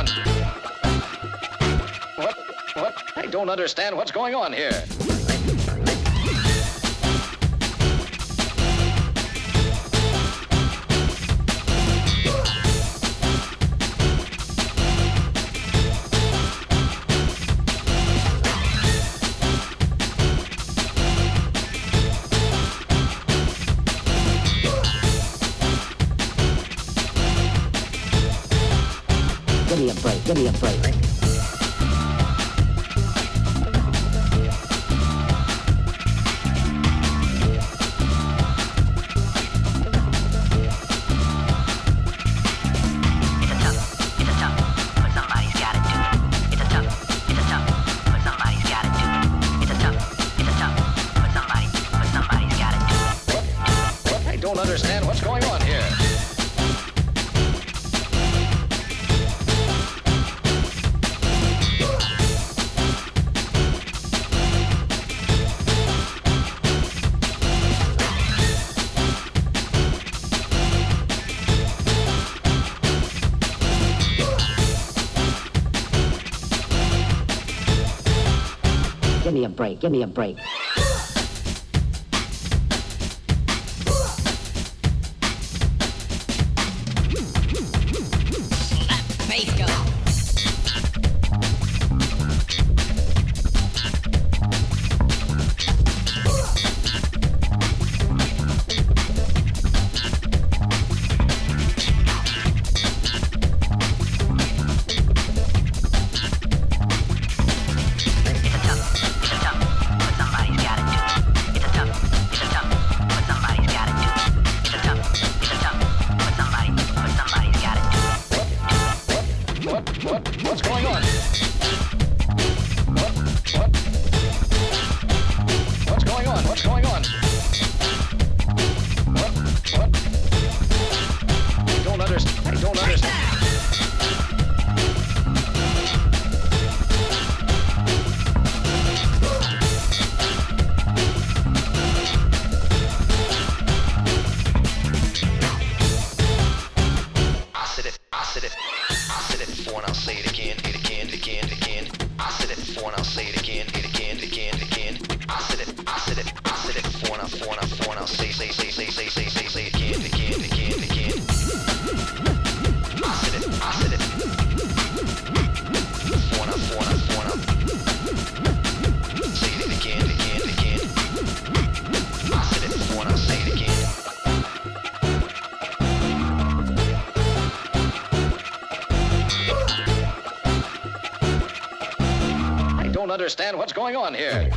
on? What? What? I don't understand what's going on here. It. Too. It's a tough, but somebody's got to do it. it's a tough, it's a tough, but somebody, but somebody's got it. I don't understand what's going on Give me a break. Give me a break. What? What? What's going on? What? What? Before and I'll say it again, it again, it again, it again. I said it before and I'll say it again, it again, it again, it again. I said it, I said it, I said it before and I'll, before and I'll, before and I'll say, say, say, don't understand what's going on here.